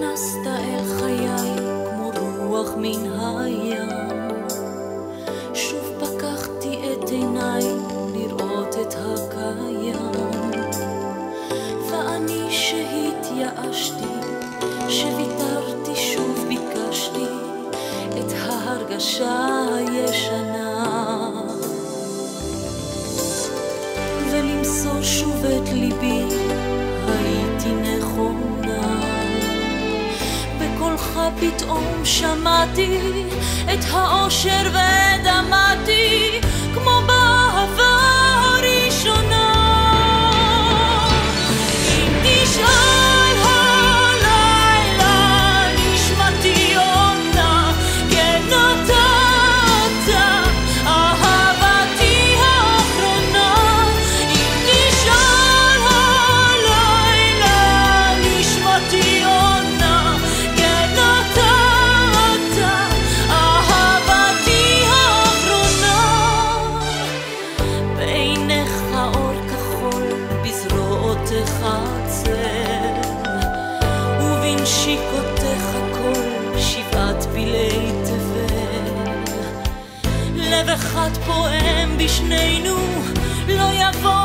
נכנסת אל חיי כמו רוח מן הים. שוב פקחתי את עיניי לראות את הקיים. ואני שהתייאשתי, שוויתרתי שוב ביקשתי את ההרגשה הישנה. ולמסור שוב את ליבי פתאום שמעתי את האושר ודמעתי לב אחד פועם בשנינו, לא יעבוד